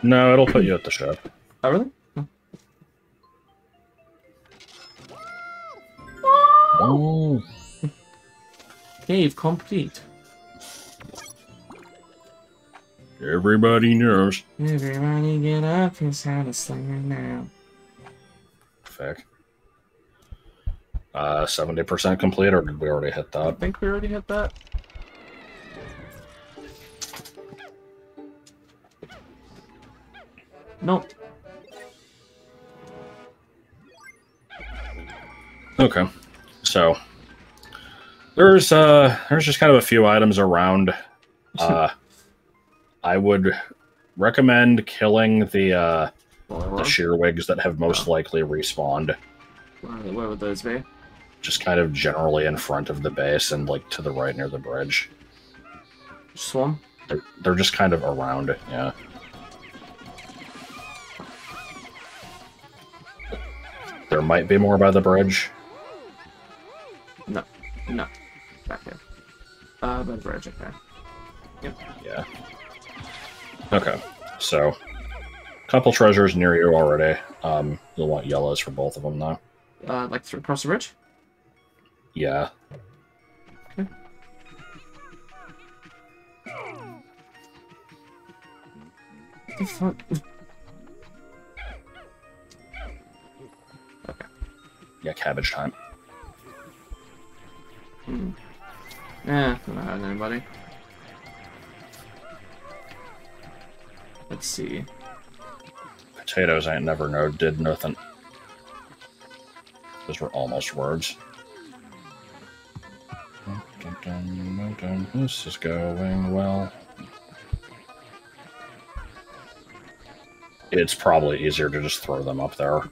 S2: No, it'll put you at the ship.
S1: Oh, really? Huh.
S2: Oh,
S1: Cave complete.
S2: Everybody knows.
S1: Everybody get up and sound a slinger now.
S2: Fick. Uh, 70% complete, or did we already hit that?
S1: I think we already hit that. Nope.
S2: Okay. So there's uh there's just kind of a few items around. Uh I would recommend killing the uh the shearwigs that have most likely respawned.
S1: Where, would those be?
S2: Just kind of generally in front of the base and like to the right near the bridge.
S1: Just one?
S2: They're they're just kind of around, yeah. There might be more by the bridge.
S1: No. No. Back here. Uh, by the bridge, okay. Yep.
S2: Yeah. Okay. So, couple treasures near you already. Um, you'll want yellows for both of them, though.
S1: Uh, like through across the bridge?
S2: Yeah.
S1: What the fuck?
S2: Yeah, cabbage time.
S1: Hmm. I'm not anybody. Let's see.
S2: Potatoes ain't never no did nothing. Those were almost words. This is going well. It's probably easier to just throw them up there.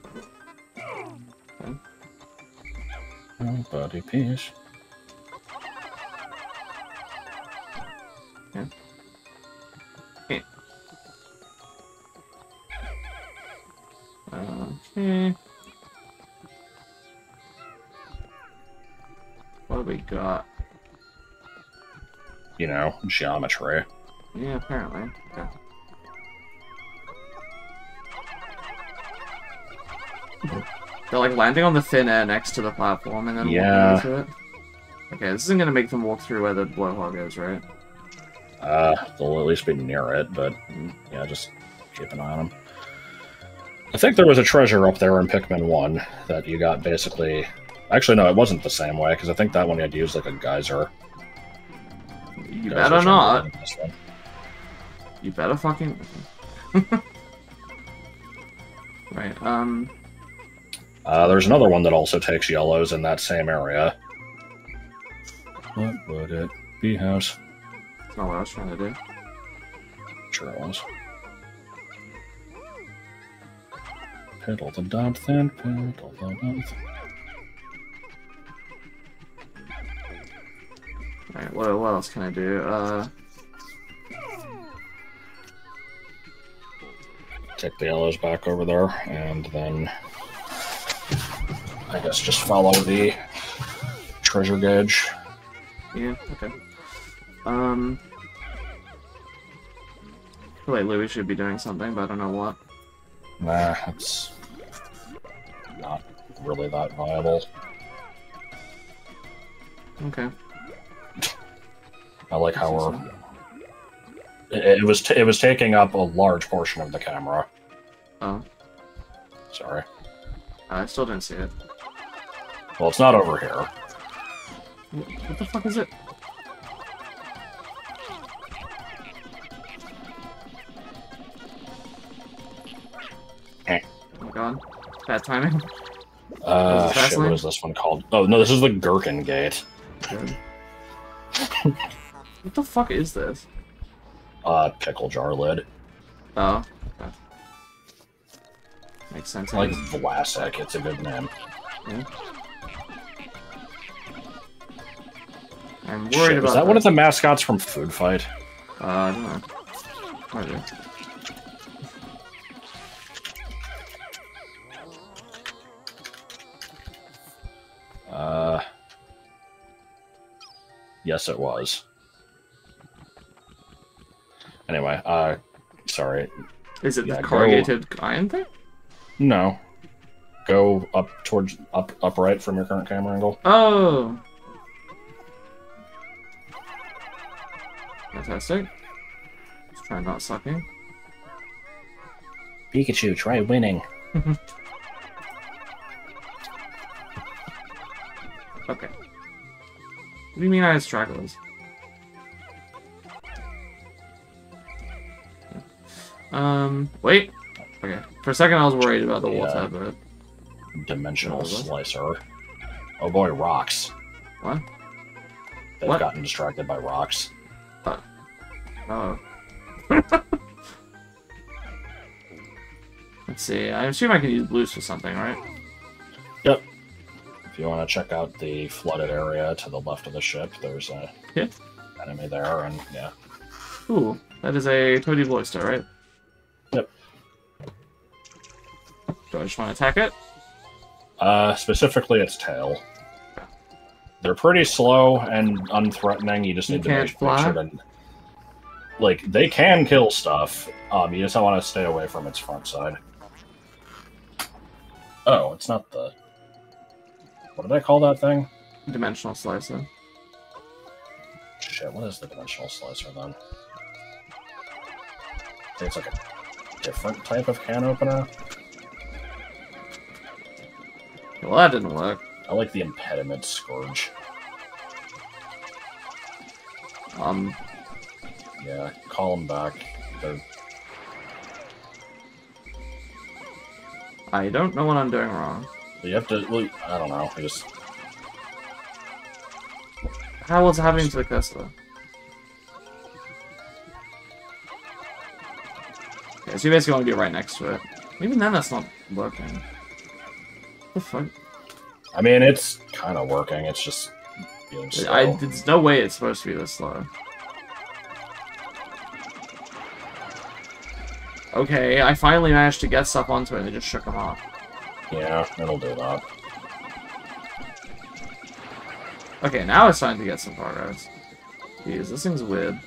S2: Buddy, peace. Geometry.
S1: Yeah, apparently. Okay. They're like landing on the thin air next to the platform and then
S2: Yeah.
S1: walking into it. Okay, this isn't gonna make them walk through where the blowhog is, right?
S2: Uh, they'll at least be near it, but yeah, just keep an eye on them. I think there was a treasure up there in Pikmin 1 that you got basically. Actually, no, it wasn't the same way, because I think that one you had to use like a geyser.
S1: You
S2: geyser
S1: better not.
S2: in This one.
S1: You better fucking. right. Um.
S2: Uh, there's another one that also takes yellows in that same area. What would it be, house?
S1: That's not what I was trying to do.
S2: Sure it was. Piddle the dot then, piddle the dot.
S1: Right. What, what else can I do? Uh.
S2: take the yellows back over there, and then I guess just follow the treasure gauge.
S1: Yeah, okay. Um. I feel like Louis should be doing something, but I don't know what.
S2: Nah, it's not really that viable.
S1: Okay.
S2: I like how we're. It, it was t- it was taking up a large portion of the camera.
S1: Oh,
S2: Sorry.
S1: I still didn't see it.
S2: Well, it's not over here.
S1: What the fuck is it?
S2: Eh.
S1: Oh god. Bad timing.
S2: Uh, shit, what
S1: Vaseline?
S2: this one called? Oh no, this is the Gherkin Gate.
S1: What the fuck is this?
S2: Uh, pickle jar lid.
S1: Oh. okay. Makes sense.
S2: I like Vlasic. It's a good name.
S1: I'm worried
S2: Shit,
S1: about
S2: was that one of the mascots from Food Fight?
S1: Uh, I don't know. Might be.
S2: Uh, yes, it was. Anyway, uh, sorry.
S1: Is it
S2: Yeah,
S1: the
S2: go-
S1: corrugated iron thing?
S2: No. Go up towards up upright from your current camera angle.
S1: Oh! Fantastic. Let's try not sucking.
S2: Pikachu, try winning.
S1: Okay. What do you mean I have stragglers? Um, wait. Okay. For a second I was worried about the
S2: Yeah.
S1: water, but...
S2: Dimensional
S1: What was it?
S2: slicer. Oh boy, rocks.
S1: What?
S2: They've
S1: What?
S2: gotten distracted by rocks.
S1: Oh. Let's see. I assume I can use blues for something, right?
S2: Yep. If you want to check out the flooded area to the left of the ship, there's a
S1: Yeah.
S2: enemy there, and yeah.
S1: Ooh, that is a Toady Bloyster, right? Just want to attack it?
S2: Uh, specifically, its tail. They're pretty slow and unthreatening. You just
S1: You
S2: need to make, make sure
S1: fly?
S2: to. Like they can kill stuff. Um, you just don't want to stay away from its front side. Oh, it's not the. What did I call that thing?
S1: Dimensional Slicer.
S2: Shit, what is the dimensional slicer then? I think it's like a different type of can opener.
S1: Well, that didn't work.
S2: I like the impediment scourge.
S1: Um,
S2: Yeah, call him back. They're
S1: I don't know what I'm doing wrong.
S2: You have to. Well, I don't know. I just
S1: How was it happening to the cursor? Okay, so you basically want to be right next to it. Even then, that's not working. What the fuck?
S2: I mean, it's kind of working. It's just being slow.
S1: I, there's no way it's supposed to be this slow. Okay, I finally managed to get stuff onto it and it just shook them off.
S2: Yeah, it'll do that.
S1: Okay, now it's time to get some progress. Jeez, this thing's weird.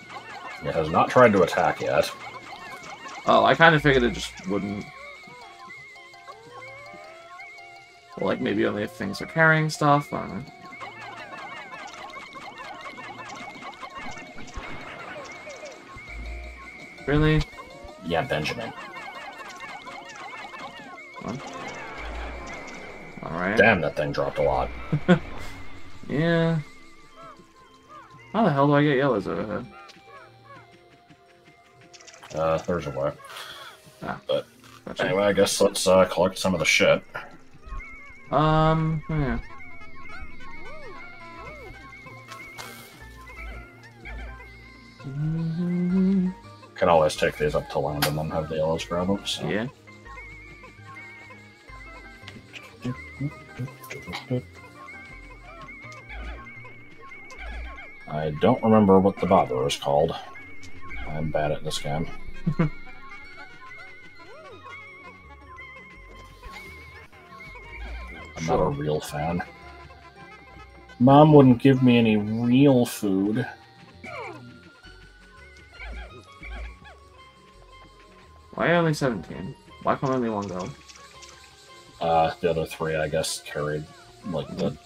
S2: It has not tried to attack yet.
S1: Oh, I kind of figured it just wouldn't. Like maybe only if things are carrying stuff. I don't know. Really?
S2: Yeah, Benjamin.
S1: Alright.
S2: Damn, that thing dropped a lot.
S1: Yeah. How the hell do I get yellows over here?
S2: Uh, there's a way.
S1: Gotcha.
S2: Anyway, I guess let's uh, collect some of the shit.
S1: Um, yeah.
S2: Can always take these up to land and then have the yellows grab them. So.
S1: Yeah.
S2: I don't remember what the bobber is called. I'm bad at this game. I'm not a real fan. Mom wouldn't give me any real food.
S1: Why only 17? Why come only one go?
S2: Uh, the other three, I guess, carried like the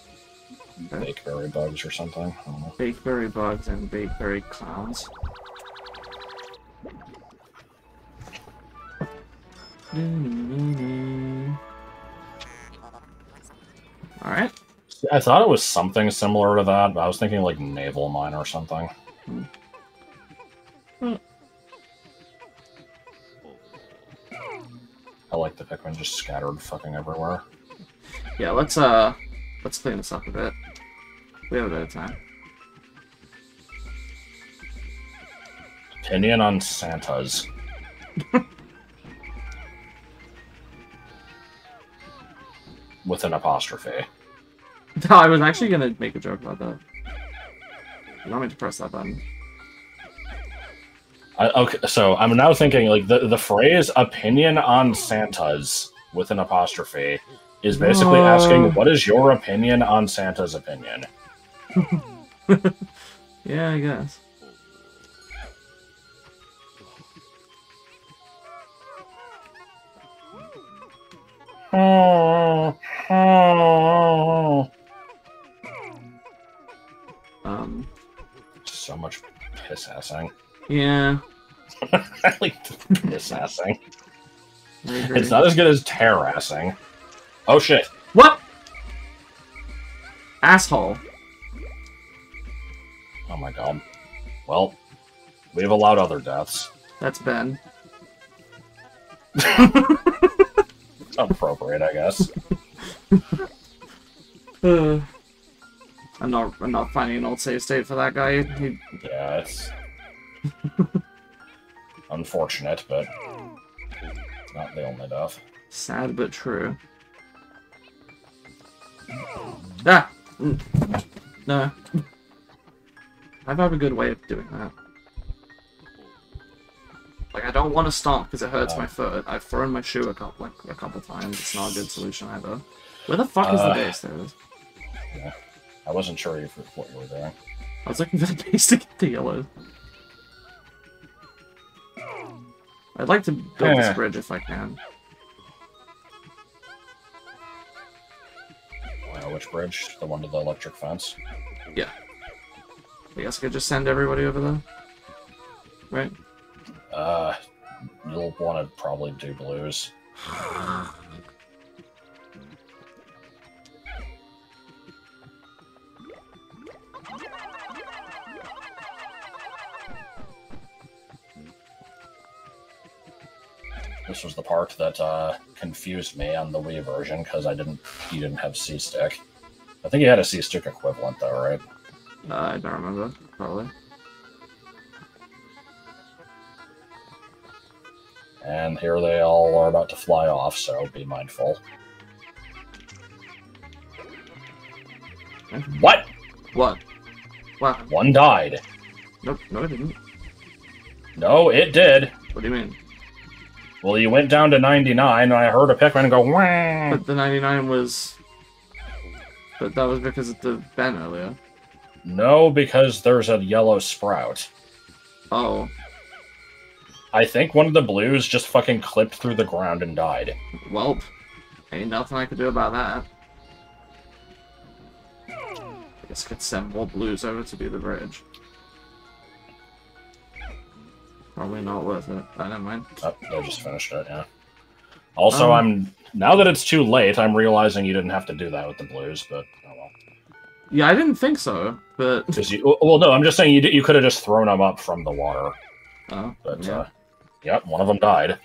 S1: Okay.
S2: bakeberry bugs or something. I don't know.
S1: Bakeberry bugs and bakeberry clowns. Alright.
S2: I thought it was something similar to that, but I was thinking like naval mine or something.
S1: Hmm. Hmm.
S2: I like the Pikmin just scattered fucking everywhere.
S1: Yeah, let's uh let's clean this up a bit. We have a bit of time.
S2: Opinion on Santas. With an apostrophe.
S1: No, I was actually gonna make a joke about that. You want me to press that button?
S2: I, okay, so I'm now thinking like the, the phrase opinion on Santas with an apostrophe is basically
S1: Uh.
S2: asking what is your opinion on Santa's opinion?
S1: Yeah, I guess. Um,
S2: So much piss assing.
S1: yeah.
S2: I like piss assing. It's not as good as terrassing. Oh shit.
S1: What? Asshole.
S2: Oh my god. Well, we've allowed other deaths.
S1: That's Ben.
S2: Appropriate, I guess.
S1: Uh, I'm not. I'm not finding an old save state for that guy. He,
S2: Yeah, it's unfortunate, but not the only death.
S1: sad but true. Ah. Mm. No. I have a good way of doing that. Like I don't want to stomp because it hurts
S2: Oh.
S1: my foot. I've thrown my shoe a couple like a couple times. It's not a good solution either. Where the fuck is the
S2: Uh,
S1: base? There it is.
S2: I wasn't sure if, what you were there.
S1: I was looking for the base to get the yellow. I'd like to build this bridge if I can.
S2: Uh, which bridge? The one to the electric fence? Yeah.
S1: I guess I could just send everybody over there. Right?
S2: Uh, you'll want to probably do blues. This was the part that uh, confused me on the Wii version because I didn't, he didn't have C stick. I think he had a C stick equivalent though, right?
S1: Uh, I don't remember. Probably.
S2: And here they all are about to fly off, so be mindful. What?
S1: What? What?
S2: One died.
S1: Nope. No, it didn't.
S2: No, it did.
S1: What do you mean?
S2: Well, you went down to 99, and I heard a Pikmin go, Wah!
S1: But the 99 was. But that was because of the Ben earlier.
S2: No, because there's a yellow sprout.
S1: Oh.
S2: I think one of the blues just fucking clipped through the ground and died.
S1: Welp. Ain't nothing I could do about that. I guess I could send more blues over to be the bridge. Probably not worth it. I never mind.
S2: Oh, they just finished it, yeah. Also,
S1: Um,
S2: I'm now that it's too late, I'm realizing you didn't have to do that with the blues, but oh well.
S1: Yeah, I didn't think so, but.
S2: you, well, no, I'm just saying you you could have just thrown them up from the water,
S1: Oh,
S2: but
S1: yeah.
S2: uh, yep, one of them died.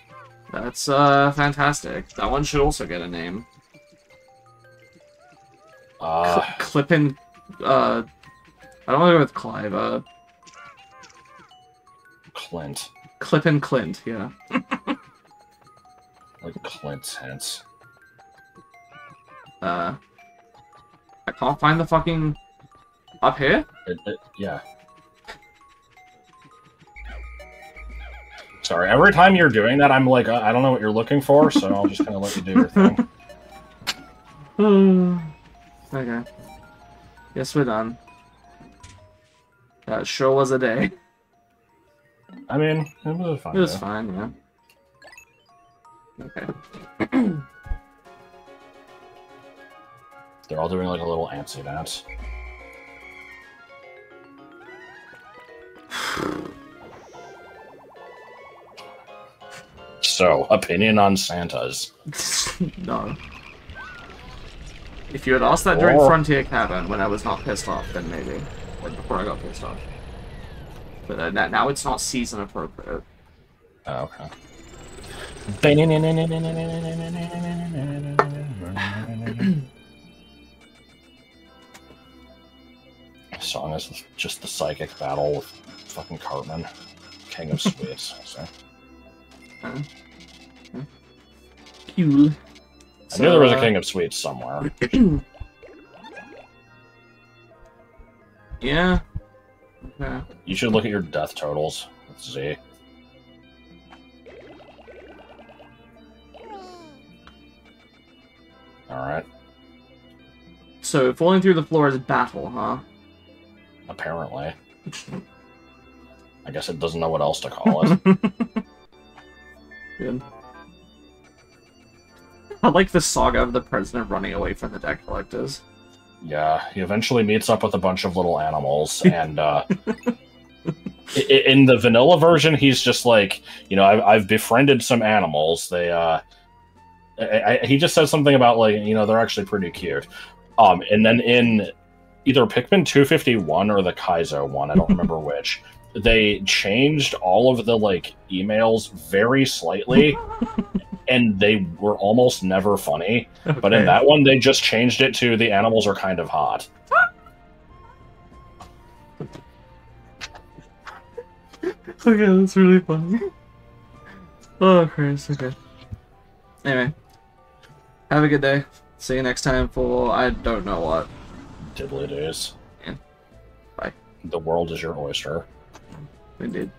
S1: That's uh fantastic. That one should also get a name.
S2: Uh,
S1: Cl- Clippin. Uh, I don't want to go with Clive. Uh,
S2: Clint,
S1: Clippin Clint. Yeah.
S2: like Clint hence.
S1: Uh, I can't find the fucking up here.
S2: It, it, yeah. Sorry, every time you're doing that, I'm like, I I don't know what you're looking for, so I'll just kind of let you do your thing. Hmm.
S1: okay. Guess we're done. That sure was a day.
S2: I mean, it was fine.
S1: It was
S2: yeah.
S1: fine, yeah. Okay.
S2: They're all doing like a little antsy dance. So, opinion on Santas.
S1: no. If you had asked that during
S2: Or-
S1: Frontier Cavern when I was not pissed off, then maybe. Like before I got pissed off. But uh, now- it's not season appropriate.
S2: Oh, okay. Song is just the psychic battle with fucking Cartman, King of Sweets. So.
S1: Cool.
S2: I knew there was a
S1: uh,
S2: King of Sweets somewhere.
S1: Yeah. Okay.
S2: You should look at your death totals. Let's see. Alright,
S1: So falling through the floor is battle, huh?
S2: apparently. I guess it doesn't know what else to call it.
S1: Good. I like the saga of the president running away from the debt collectors.
S2: yeah, he eventually meets up with a bunch of little animals, and uh, in the vanilla version, he's just like, you know, I've, I've befriended some animals. They, uh, I, I, he just says something about like, you know, they're actually pretty cute. Um, and then in either Pikmin 251 or the Kaizo one, I don't remember which, they changed all of the like emails very slightly, and they were almost never funny. But in that one, they just changed it to the animals are kind of hot.
S1: Okay, that's really funny. Oh, Chris, okay. Anyway. Have a good day. See you next time for I don't know what.
S2: Diddly days.
S1: Yeah. Bye.
S2: The world is your oyster.
S1: Indeed.